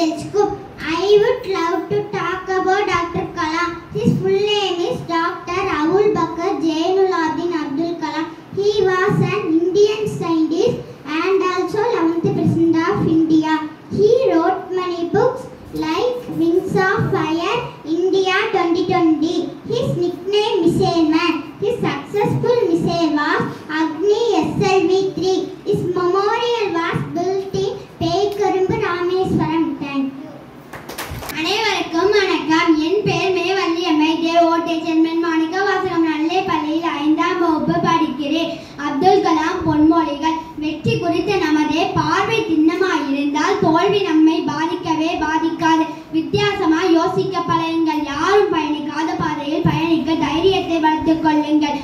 Middle School. I would love to talk about Dr. Kalam. His full name is Dr. Abul Bakar Jainulabdin Abdul Kalam. He was an Indian scientist and also 11th President of India. He wrote many books like Wings of Fire, India 2020. வகுப்பு அப்துல் கலாம் பொன்மொழிகள் வெற்றி குறித்த நமதே பார்வை திண்ணமாயிருந்தால் தோல்வி நம்மை பாதிக்கவே பாதிக்காது. வித்தியாசமாய் யோசிக்க பழகுங்கள். யாரும் பயணிக்காத பாதையில் பயணிக்க தைரியத்தை வளர்த்துக் கொள்ளுங்கள்.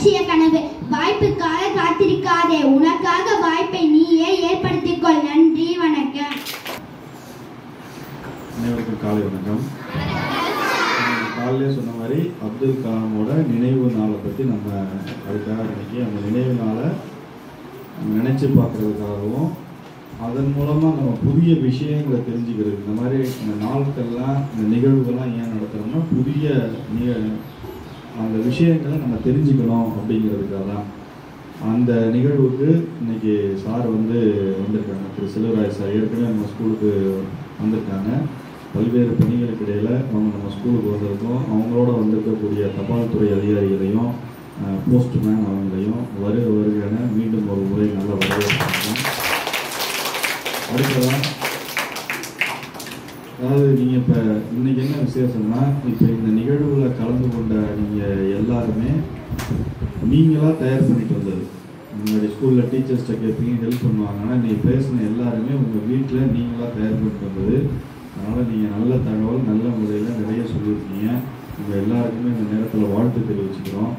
லட்சிய கனவு. வாய்ப்புக்காக காத்திருக்காதே. உனக்காக வாய்ப்பை நீயே ஏற்படுத்திக் கொள் நன்றி வணக்கம். அனைவருக்கும் காலை வணக்கம். காலையிலே சொன்ன மாதிரி அப்துல் கலாமோட நினைவு நாளை பற்றி நம்ம அதுக்காக இன்றைக்கி அந்த நினைவு நாளை நினச்சி பார்க்குறதுக்காகவும் அதன் மூலமாக நம்ம புதிய விஷயங்களை தெரிஞ்சுக்கிறது இந்த மாதிரி இந்த நாட்கள்லாம் இந்த நிகழ்வுகள்லாம் ஏன் நடத்துகிறோம்னா புதிய அந்த விஷயங்களை நம்ம தெரிஞ்சுக்கணும் அப்படிங்கிறதுக்காக தான் அந்த நிகழ்வுக்கு இன்னைக்கு சார் வந்து வந்திருக்காங்க. திரு செல்வராய் சார். ஏற்கனவே நம்ம ஸ்கூலுக்கு வந்திருக்காங்க. பல்வேறு பணிகளுக்கு இடையில் அவங்க நம்ம ஸ்கூலுக்கு வந்திருக்கோம். அவங்களோட வந்திருக்கக்கூடிய தபால் துறை அதிகாரிகளையும் போஸ்ட்மேன் அவங்களையும் வருக வருகன மீண்டும் ஒரு முறை நல்ல வரவேற்கிறோம் அடுத்ததான் அதாவது நீங்கள் இப்போ இன்னைக்கு என்ன விசேஷம்னா இப்போ இந்த நிகழ்வுல கலந்து கொண்ட நீங்கள் எல்லாருமே நீங்களாக தயார் பண்ணிட்டு வந்தது. முன்னாடி ஸ்கூலில் டீச்சர்ஸ்கிட்ட கேட்பீங்க ஹெல்ப் பண்ணுவாங்க. ஆனால் நீ பேசின எல்லாருமே உங்கள் வீட்டில் நீங்களாக தயார் பண்ணிட்டு வந்தது. அதனால் நீங்கள் நல்ல தகவல் நல்ல முறையில் நிறைய சொல்லியிருக்கீங்க. உங்கள் எல்லாருக்குமே இந்த நேரத்தில் வாழ்த்து தெரிவிச்சுக்கிறோம்.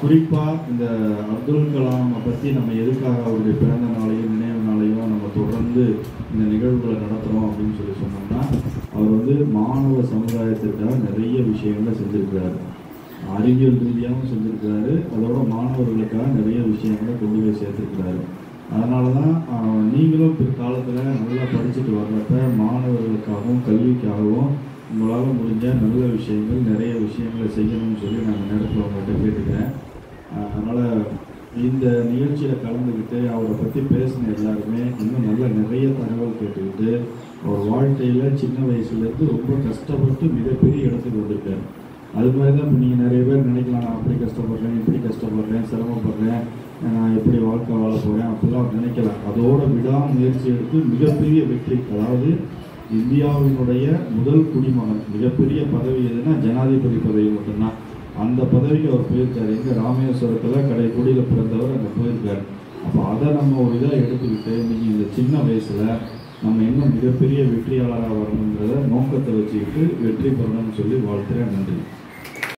குறிப்பாக இந்த அப்துல் கலாமை பற்றி நம்ம எதுக்காக அவருடைய பிறந்த நாளையும் வந்து இந்த நிகழ்வுகளை நடத்துகிறோம் அப்படின்னு சொல்லி சொன்னோம்னா அவர் வந்து மாணவ சமுதாயத்திற்காக நிறைய விஷயங்களை செஞ்சுருக்கிறாரு. அறிவியல் ரீதியாகவும் செஞ்சுருக்கிறாரு. அதோட மாணவர்களுக்காக நிறைய விஷயங்களை கொண்டு போய் சேர்த்துருக்கிறாரு. அதனால தான் நீங்களும் பிற்காலத்தில் நல்லா படிச்சுட்டு வர்றப்ப மாணவர்களுக்காகவும் கல்விக்காகவும் உங்களால் முடிஞ்ச நல்ல விஷயங்கள் நிறைய விஷயங்களை செய்யணும்னு சொல்லி நான் நேரத்தில் உங்கள்கிட்ட கேட்டுக்கிறேன். அதனால் இந்த நிகழ்ச்சியில் கலந்துக்கிட்டு அவரை பற்றி பேசின எல்லாருமே இன்னும் நல்ல நிறைய தகவல் கேட்டுக்கிட்டு அவர் வாழ்க்கையில் சின்ன வயசுலேருந்து ரொம்ப கஷ்டப்பட்டு மிகப்பெரிய இடத்துக்கு வந்திருக்காரு. அது மாதிரி தான் இப்போ நீங்கள் நிறைய பேர் நினைக்கலாம் நான் அப்படி கஷ்டப்படுறேன் இப்படி கஷ்டப்படுறேன் சிரமப்படுறேன் நான் எப்படி வாழ்க்கை வாழ போகிறேன் அப்படிலாம் நினைக்கலாம் அதோட விடாமுயற்சி எடுத்து மிகப்பெரிய வெற்றி அதாவது இந்தியாவினுடைய முதல் குடிமகன் மிகப்பெரிய பதவி எதுனா ஜனாதிபதி பதவி மட்டும்தான். அந்த பதவிக்கு அவர் போயிருக்காரு. எங்க ராமேஸ்வரத்தில் கடைக்குடியில் பிறந்தவர் அங்கே போயிருக்காரு. அப்போ அதை நம்ம ஒரு இதாக எடுத்துக்கிட்டு இன்றைக்கி இந்த சின்ன வயசில் நம்ம இன்னும் மிகப்பெரிய வெற்றியாளராக வரணுங்கிறத நோக்கத்தை வச்சுக்கிட்டு வெற்றி பெறணும்னு சொல்லி வாழ்த்துறேன். நன்றி.